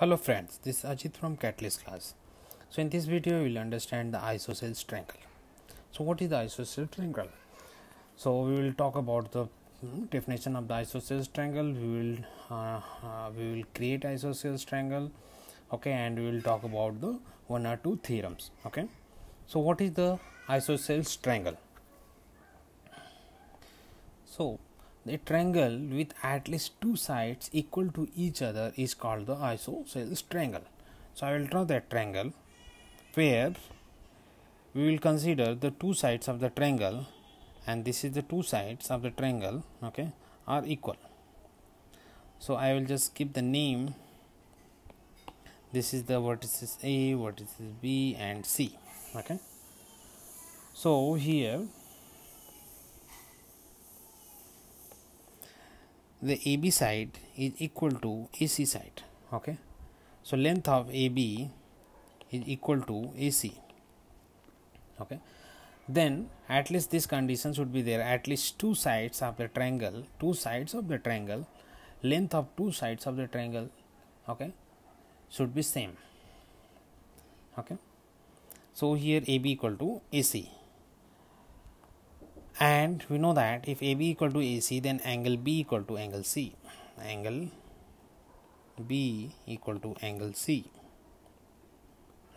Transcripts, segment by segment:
Hello friends, this is Ajit from Catalyst class. So in this video we will understand the isosceles triangle. So what is the isosceles triangle? So we will talk about the mm, definition of the isosceles triangle. We will uh, uh, we will create isosceles triangle. Okay, and we will talk about the one or two theorems. Okay. So what is the isosceles triangle? So a triangle with at least two sides equal to each other is called the isosceles triangle. So I will draw that triangle where we will consider the two sides of the triangle and this is the two sides of the triangle okay are equal. So I will just keep the name this is the vertices A, vertices B and C okay. So here the AB side is equal to AC side okay? So length of AB is equal to AC okay? Then at least this condition should be there. At least two sides of the triangle two sides of the triangle length of two sides of the triangle okay should be same okay? So here AB equal to AC and we know that if AB equal to AC then angle B equal to angle C. Angle B equal to angle C.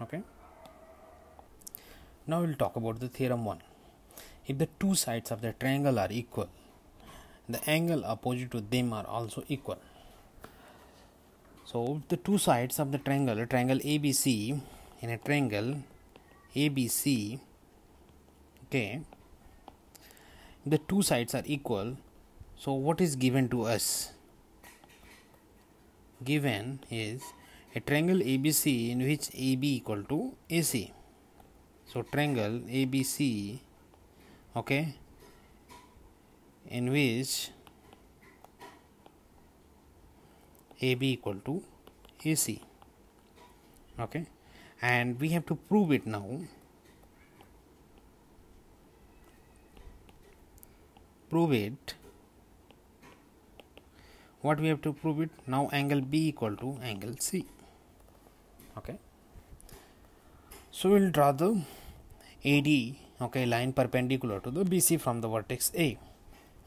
Okay? Now we'll talk about the theorem 1 if the two sides of the triangle are equal the angle opposite to them are also equal. So the two sides of the triangle triangle ABC in a triangle ABC okay the two sides are equal so what is given to us? Given is a triangle ABC in which AB equal to AC so triangle ABC okay in which AB equal to AC okay? And we have to prove it now prove it what we have to prove it? Now angle b equal to angle c. Okay. So we'll draw the ad okay line perpendicular to the bc from the vertex a.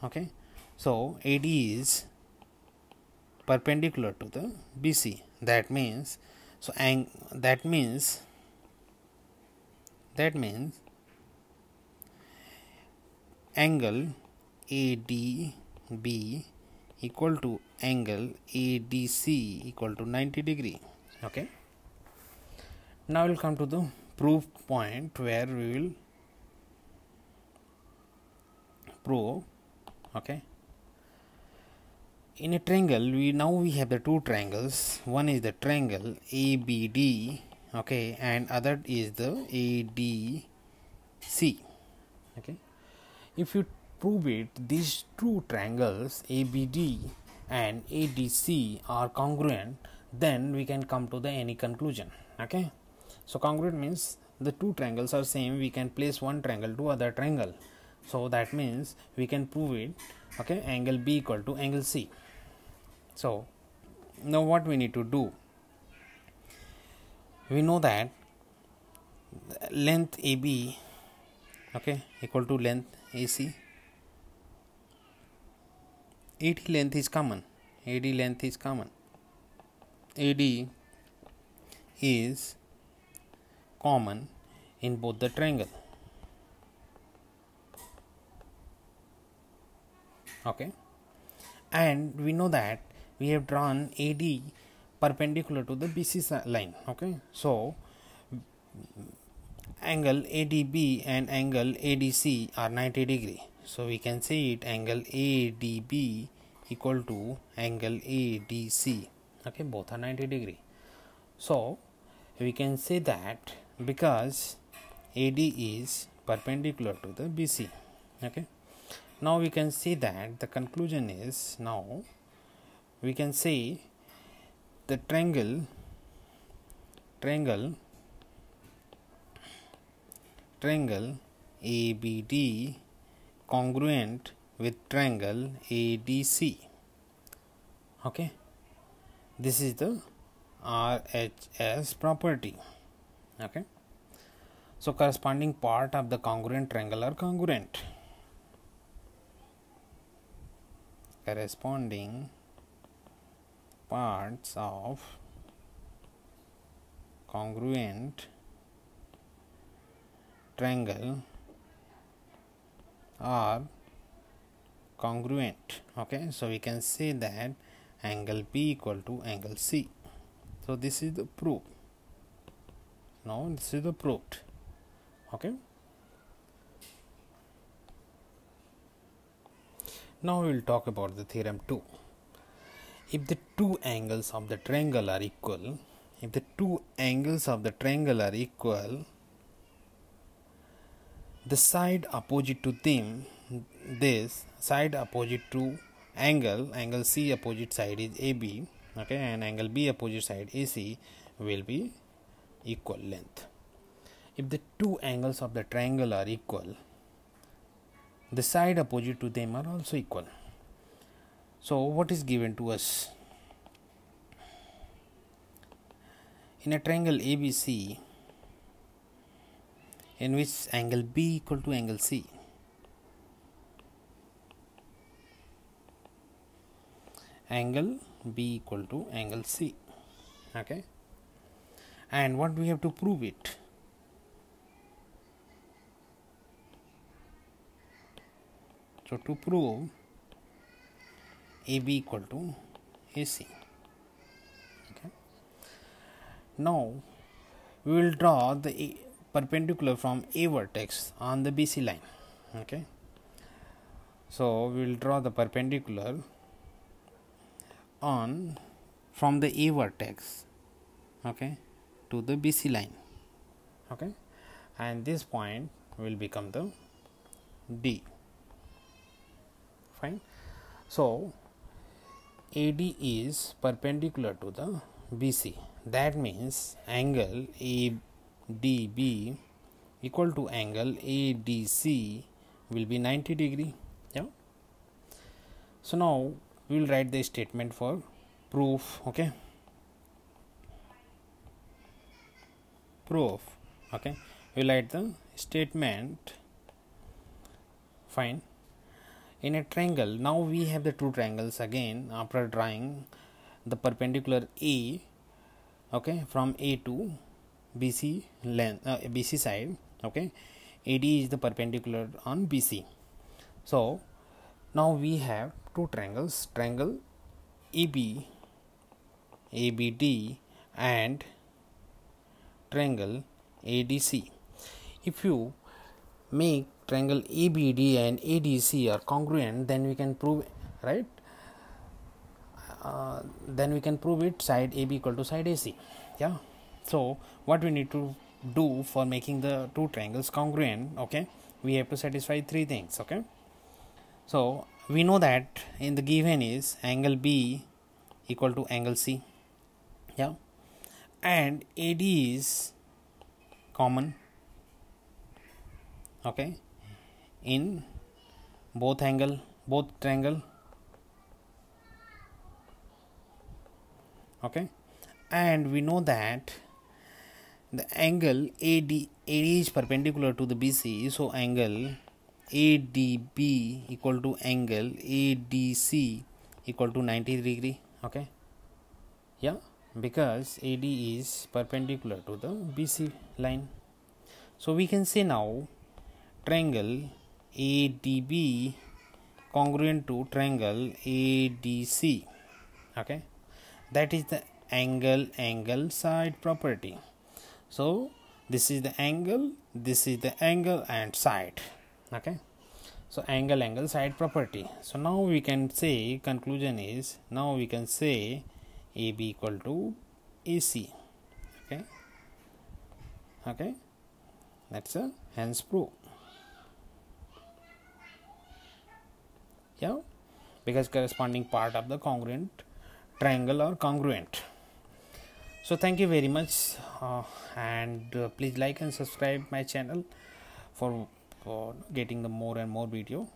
Okay. So ad is perpendicular to the bc that means so ang- that means that means angle ADB equal to angle ADC equal to 90 degree. Okay. Now we'll come to the proof point where we will prove okay. In a triangle we now we have the two triangles. One is the triangle ABD okay and other is the ADC okay. If you prove it these two triangles ABD and ADC are congruent then we can come to the any conclusion okay? So congruent means the two triangles are same we can place one triangle to other triangle. So that means we can prove it okay angle B equal to angle C. So now what we need to do? We know that length AB okay equal to length AC AD length is common. AD length is common. AD is common in both the triangle. Okay, and we know that we have drawn AD perpendicular to the BC line. Okay, so angle ADB and angle ADC are 90 degree so we can say it angle ADB equal to angle ADC okay both are 90 degree. So we can say that because AD is perpendicular to the BC okay. Now we can see that the conclusion is now we can say the triangle triangle triangle ABD congruent with triangle ADC. Okay, this is the RHS property. Okay. So corresponding part of the congruent triangle are congruent. Corresponding parts of congruent triangle are congruent okay? So we can say that angle b equal to angle c. So this is the proof. Now this is the proved okay? Now we will talk about the theorem 2 if the two angles of the triangle are equal if the two angles of the triangle are equal the side opposite to them this side opposite to angle angle c opposite side is ab okay and angle b opposite side ac will be equal length. If the two angles of the triangle are equal the side opposite to them are also equal. So what is given to us? In a triangle abc in which angle b equal to angle c. Angle b equal to angle c okay? And what we have to prove it? So to prove ab equal to ac okay? Now we will draw the perpendicular from a vertex on the bc line okay? So we will draw the perpendicular on from the A vertex okay to the BC line okay? And this point will become the D fine? So AD is perpendicular to the BC that means angle ADB equal to angle ADC will be 90 degree yeah? So now we will write the statement for proof okay? Proof okay? We will write the statement fine in a triangle. Now we have the two triangles again after drawing the perpendicular a okay from a to bc length uh, bc side okay? Ad is the perpendicular on bc so now we have two triangles triangle EB ABD and triangle ADC if you make triangle ABD and ADC are congruent then we can prove right? Uh, then we can prove it side AB equal to side AC yeah so what we need to do for making the two triangles congruent okay we have to satisfy three things okay? So we know that in the given is angle B equal to angle C yeah? And AD is common okay? In both angle both triangle okay? And we know that the angle AD AD is perpendicular to the BC so angle ADB equal to angle ADC equal to 90 degree okay? Yeah because AD is perpendicular to the BC line. So we can say now triangle ADB congruent to triangle ADC okay? That is the angle angle side property so this is the angle this is the angle and side. Okay? So angle angle side property. So now we can say conclusion is now we can say ab equal to ac okay? Okay? That's a hence proof. Yeah? Because corresponding part of the congruent triangle or congruent so thank you very much uh, and uh, please like and subscribe my channel for for getting the more and more video